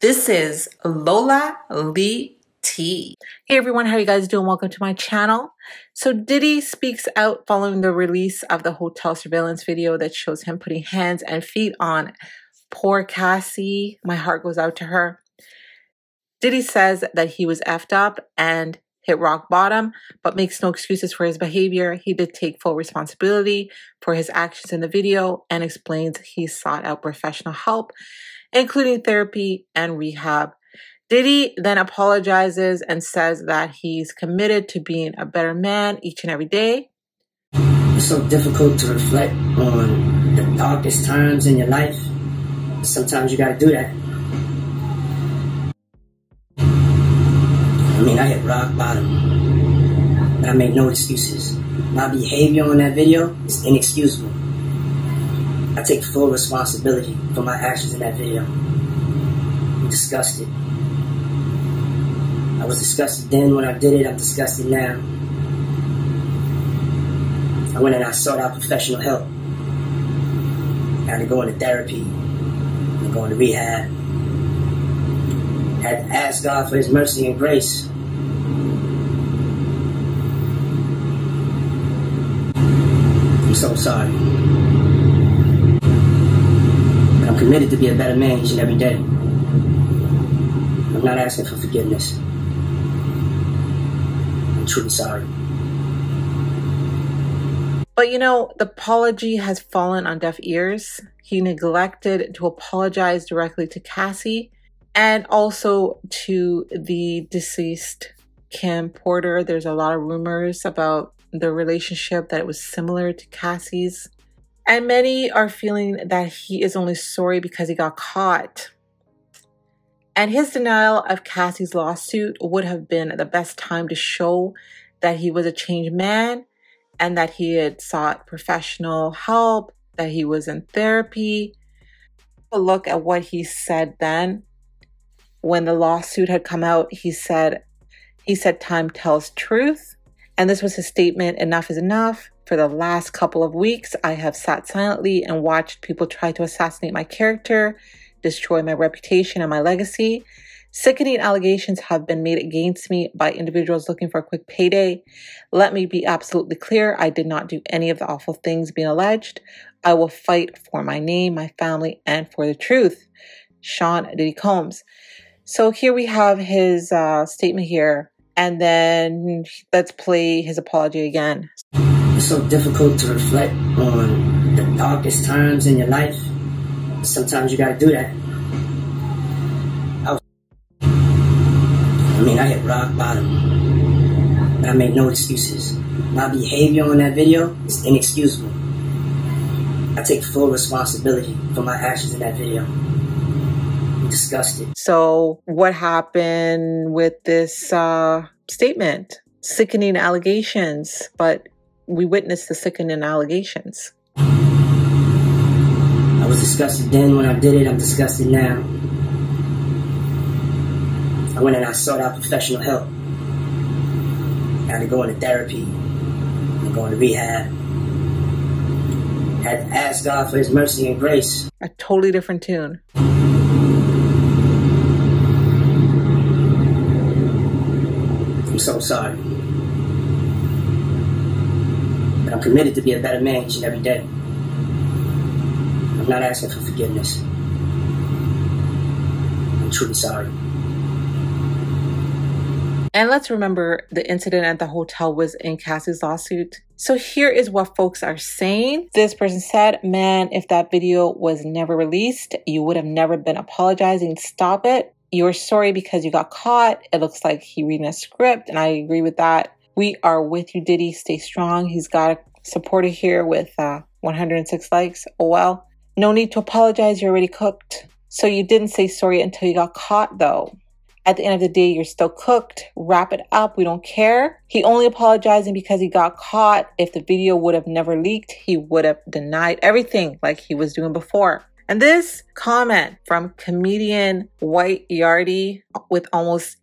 This is Lola Lee Tea. Hey everyone, how you guys doing? Welcome to my channel. So Diddy speaks out following the release of the hotel surveillance video that shows him putting hands and feet on poor Cassie. My heart goes out to her. Diddy says that he was effed up and hit rock bottom, but makes no excuses for his behavior. He did take full responsibility for his actions in the video and explains he sought out professional help, including therapy and rehab. Diddy then apologizes and says that he's committed to being a better man each and every day. It's so difficult to reflect on the darkest times in your life. Sometimes you gotta do that. I mean, I hit rock bottom, but I made no excuses. My behavior on that video is inexcusable. I take full responsibility for my actions in that video. I'm disgusted. I was disgusted then when I did it, I'm disgusted now. I went and I sought out professional help. I had to go into therapy, and go into rehab. I had to ask God for His mercy and grace. I'm so sorry. Committed to be a better man each and every day. I'm not asking for forgiveness. I'm truly sorry. But you know, the apology has fallen on deaf ears. He neglected to apologize directly to Cassie and also to the deceased Kim Porter. There's a lot of rumors about the relationship that it was similar to Cassie's. And many are feeling that he is only sorry because he got caught. And his denial of Cassie's lawsuit would have been the best time to show that he was a changed man and that he had sought professional help, that he was in therapy. A look at what he said then. When the lawsuit had come out, he said, he said time tells truth. And this was his statement, enough is enough. For the last couple of weeks, I have sat silently and watched people try to assassinate my character, destroy my reputation and my legacy. Sickening allegations have been made against me by individuals looking for a quick payday. Let me be absolutely clear I did not do any of the awful things being alleged. I will fight for my name, my family, and for the truth. Sean Diddy Combs. So here we have his uh, statement here, and then let's play his apology again. It's so difficult to reflect on the darkest times in your life. Sometimes you gotta do that. I mean, I hit rock bottom, but I made no excuses. My behavior on that video is inexcusable. I take full responsibility for my actions in that video. I'm disgusted. So, what happened with this uh, statement? Sickening allegations, but we witnessed the sickening allegations. I was disgusted then when I did it, I'm disgusted now. I went and I sought out professional help. I had to go into therapy, and go into rehab. I had to ask God for His mercy and grace. A totally different tune. I'm so sorry. But I'm committed to be a better man each and every day. I'm not asking for forgiveness. I'm truly sorry. And let's remember the incident at the hotel was in Cassie's lawsuit. So here is what folks are saying. This person said, man, if that video was never released, you would have never been apologizing. Stop it. You're sorry because you got caught. It looks like he reading a script, and I agree with that. We are with you, Diddy. Stay strong. He's got a supporter here with uh, 106 likes. Oh well. No need to apologize. You're already cooked. So you didn't say sorry until you got caught, though. At the end of the day, you're still cooked. Wrap it up. We don't care. He only apologizing because he got caught. If the video would have never leaked, he would have denied everything like he was doing before. And this comment from comedian White Yardy with almost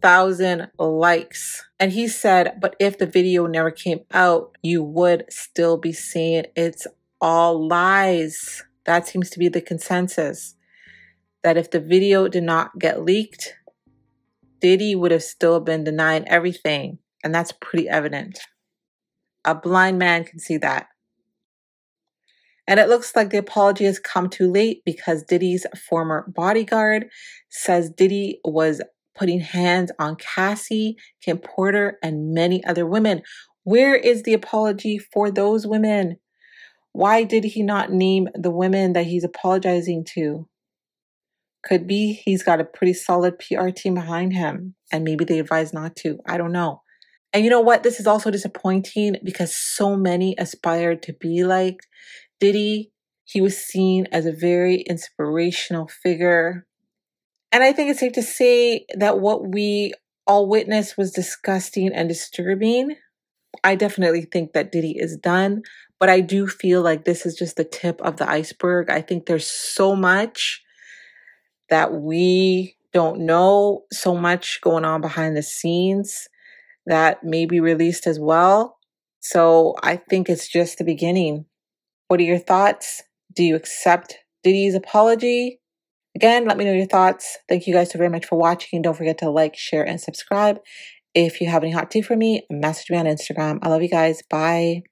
8,000 likes. And he said, but if the video never came out, you would still be saying it's all lies. That seems to be the consensus. that if the video did not get leaked, Diddy would have still been denying everything. And that's pretty evident. A blind man can see that. And it looks like the apology has come too late because Diddy's former bodyguard says Diddy was putting hands on Cassie, Kim Porter, and many other women. Where is the apology for those women? Why did he not name the women that he's apologizing to? Could be he's got a pretty solid PR team behind him, and maybe they advise not to. I don't know. And you know what? This is also disappointing because so many aspired to be like Diddy. He was seen as a very inspirational figure. And I think it's safe to say that what we all witnessed was disgusting and disturbing. I definitely think that Diddy is done, but I do feel like this is just the tip of the iceberg. I think there's so much that we don't know, so much going on behind the scenes that may be released as well. So I think it's just the beginning. What are your thoughts? Do you accept Diddy's apology? Again, let me know your thoughts. Thank you guys so very much for watching. And Don't forget to like, share, and subscribe. If you have any hot tea for me, message me on Instagram. I love you guys. Bye.